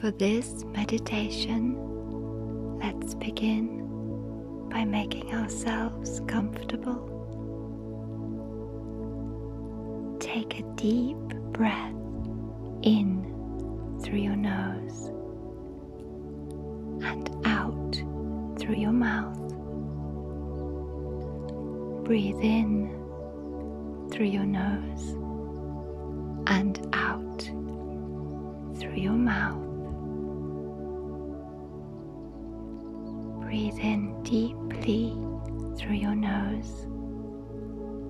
For this meditation, let's begin by making ourselves comfortable. Take a deep breath in through your nose and out through your mouth. Breathe in through your nose and out through your mouth. Breathe in deeply through your nose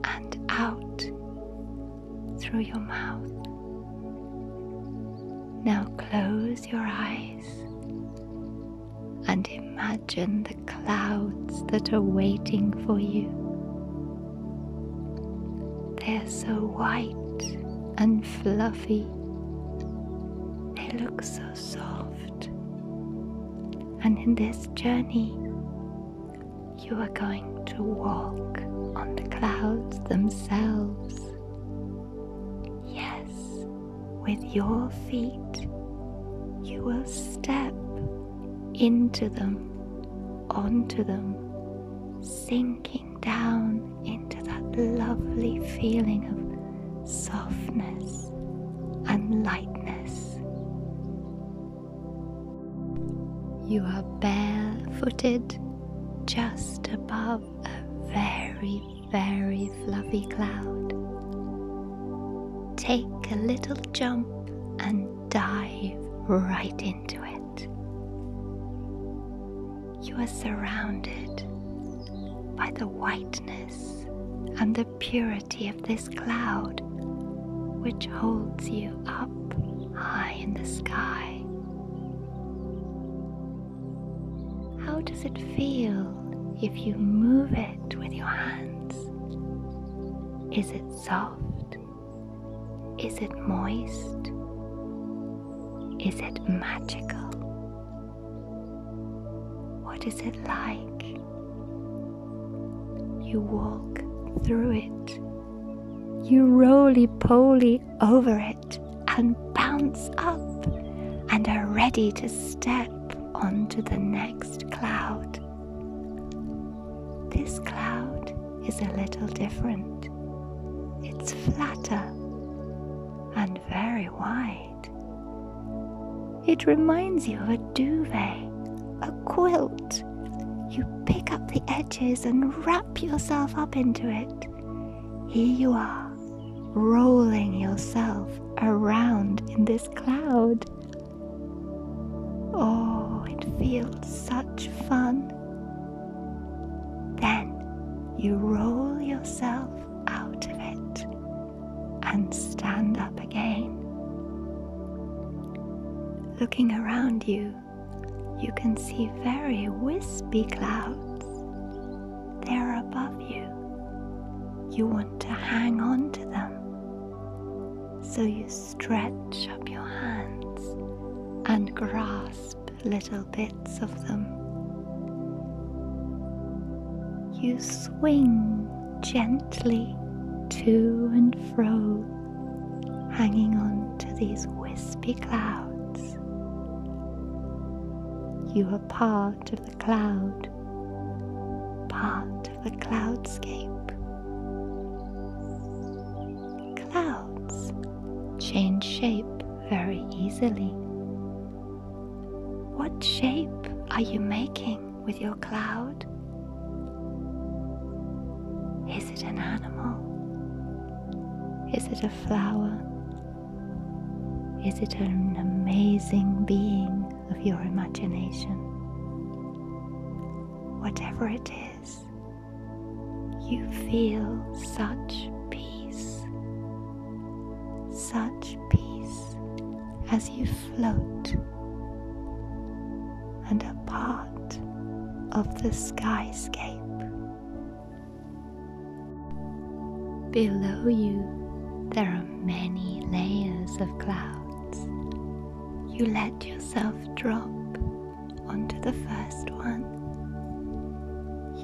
and out through your mouth. Now close your eyes and imagine the clouds that are waiting for you. They're so white and fluffy. They look so soft. And in this journey, you are going to walk on the clouds themselves. Yes, with your feet, you will step into them, onto them, sinking down into that lovely feeling of softness You are barefooted just above a very, very fluffy cloud. Take a little jump and dive right into it. You are surrounded by the whiteness and the purity of this cloud, which holds you up high in the sky. How does it feel if you move it with your hands? Is it soft? Is it moist? Is it magical? What is it like? You walk through it. You roly poly over it and bounce up and are ready to step onto the next cloud. This cloud is a little different. It's flatter and very wide. It reminds you of a duvet, a quilt. You pick up the edges and wrap yourself up into it. Here you are, rolling yourself around in this cloud. Oh, it feels such fun. Then you roll yourself out of it and stand up again. Looking around you, you can see very wispy clouds. They're above you. You want to hang on to them. So you stretch up your hands and grasp little bits of them. You swing gently to and fro, hanging on to these wispy clouds. You are part of the cloud, part of the cloudscape. Clouds change shape very easily. What shape are you making with your cloud? Is it an animal? Is it a flower? Is it an amazing being of your imagination? Whatever it is, you feel such peace, such peace as you float of the skyscape. Below you, there are many layers of clouds. You let yourself drop onto the first one.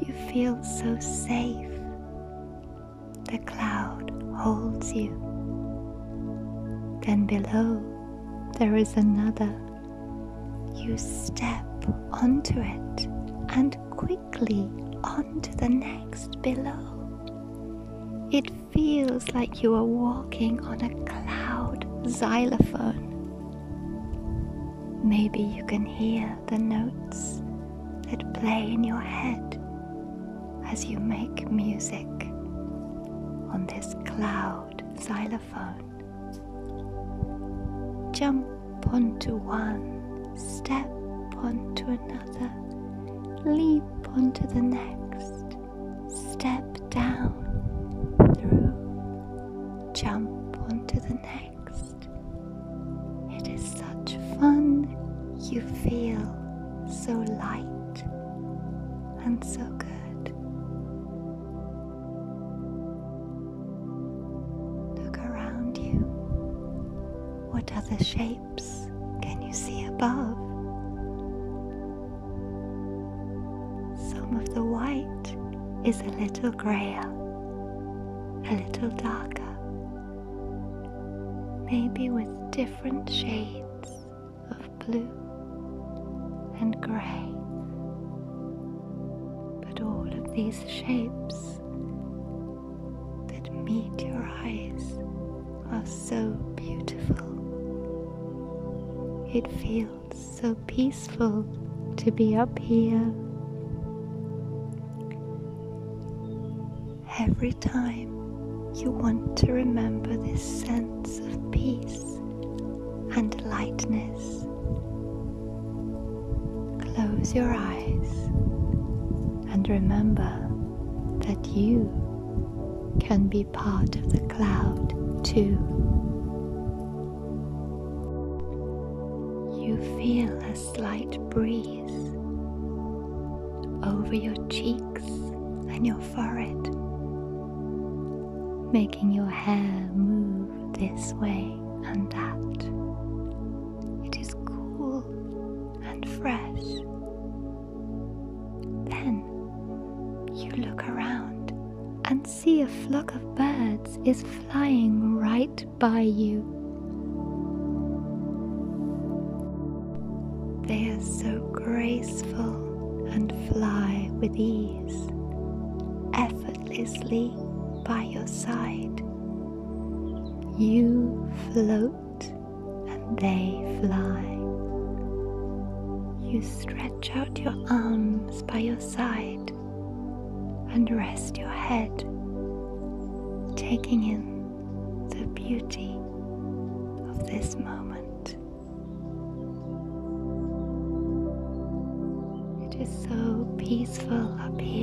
You feel so safe. The cloud holds you. Then below, there is another you step onto it and quickly onto the next below. It feels like you are walking on a cloud xylophone. Maybe you can hear the notes that play in your head as you make music on this cloud xylophone. Jump onto one, step onto another, leap onto the next, step down through, jump onto the next. It is such fun, you feel so light and so good. Look around you. What other shapes can you see above? Is a little grayer, a little darker, maybe with different shades of blue and grey. But all of these shapes that meet your eyes are so beautiful. It feels so peaceful to be up here. Every time you want to remember this sense of peace and lightness, close your eyes and remember that you can be part of the cloud too. You feel a slight breeze over your cheeks and your forehead, making your hair move this way and that. It is cool and fresh. Then you look around and see a flock of birds is flying right by you. They are so graceful and fly with ease, effortlessly by your side. You float and they fly. You stretch out your arms by your side and rest your head, taking in the beauty of this moment. It is so peaceful up here.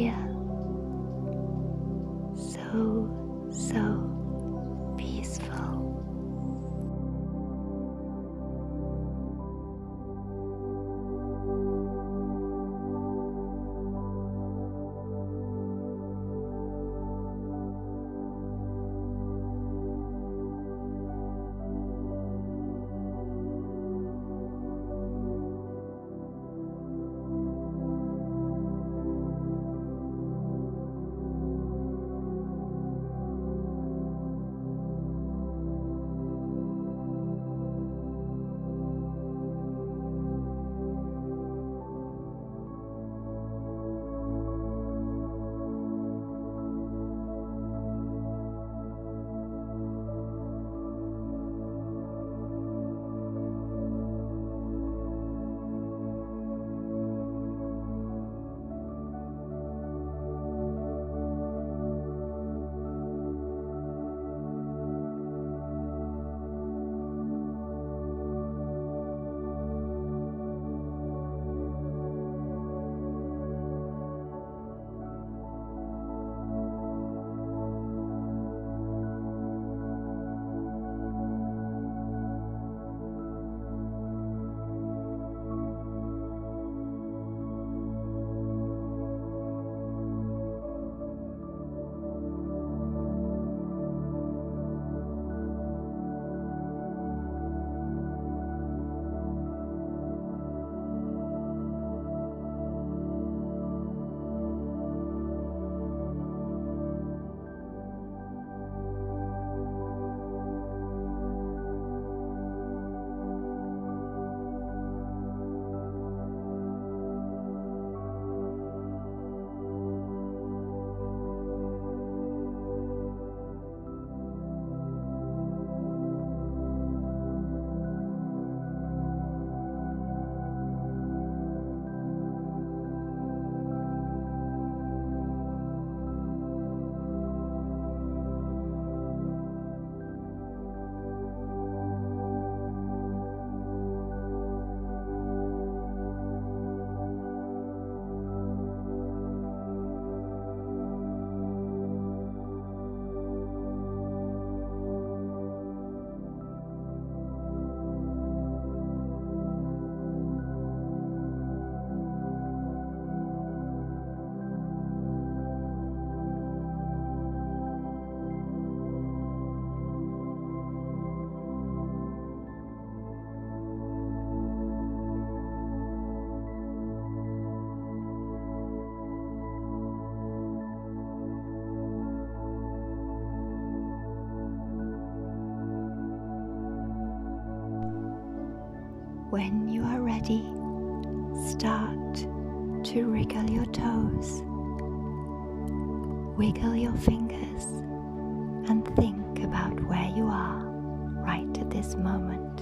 When you are ready, start to wriggle your toes, wiggle your fingers, and think about where you are right at this moment.